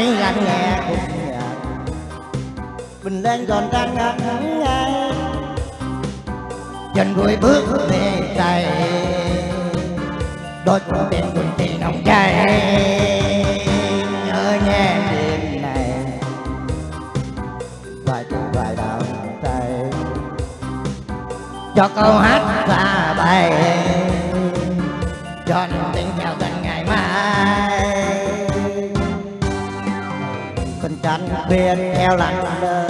lắng nghe cùng nhạc bình lên giòn đang ngắn ngay chân vui bước về tay. Đôi cùng bên cùng thì nồng cháy nhớ nghe đêm này. Vài chữ vài đạo tay. Cho câu hát và bài. Cho niềm tin theo tình ngày mai đánh tranh eo lạnh lặng lơ.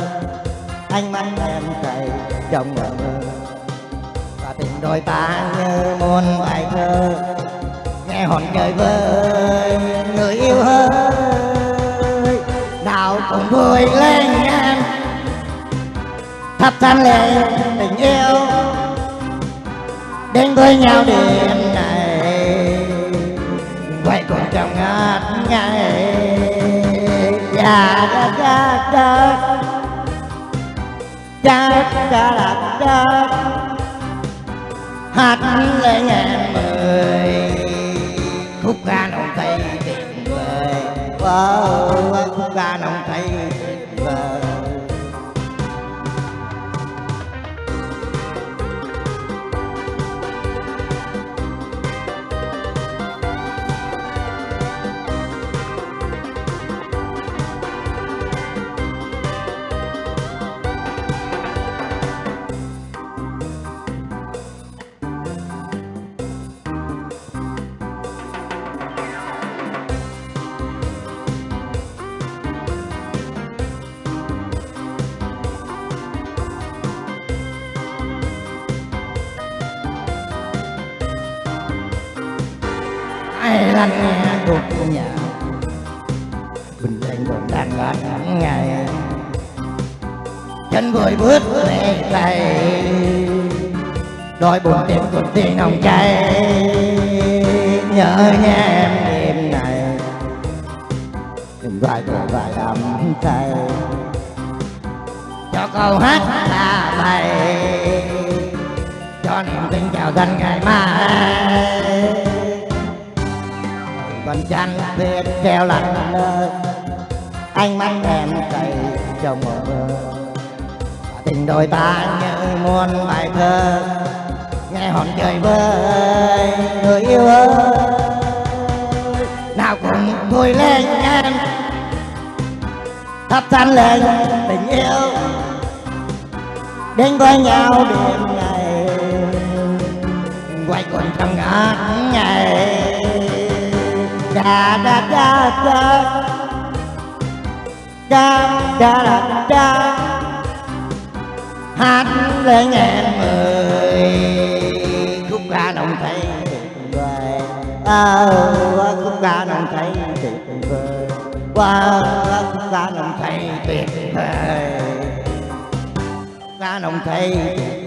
Anh mắt em cày trong mơ và tình đôi ta như muôn bài thơ. Nghe hồn trời vơi người yêu ơi. Nào cùng vui lên em. Thắp sáng lệ tình yêu. Đến với nhau đêm này quay cùng trong ngát ngày cha cha cha cha cha cha là cha hát lên em mười, khúc ca nồng thầy tuyệt vời. Wow khúc ca nồng thầy ai lắng nghe cuộc nhà bình yên còn đang tháng ngày chân vội bước về tay đôi buồn tim còn tiếng nồng cháy nhớ nghe em đêm này đừng vài tuổi vài đắm say cho câu hát là bài cho niềm tin chào dân ngày mai còn chăn về treo lạnh lơ anh mắt em cày trong một mơ tình đôi ta như muôn bài thơ. Nghe hòn trời vơi người yêu ơi. Nào cùng vui lên em. Thắp sáng lên tình yêu. Đến với nhau đêm ngày, quay quần trong ngát ngày da da da da da da da da hát lên ngàn ơi khúc ca nồng thấy tuyệt vời wow, khúc ca nồng thấy tuyệt vời wow, khúc ca nồng thấy tuyệt vời ca nồng thấy tuyệt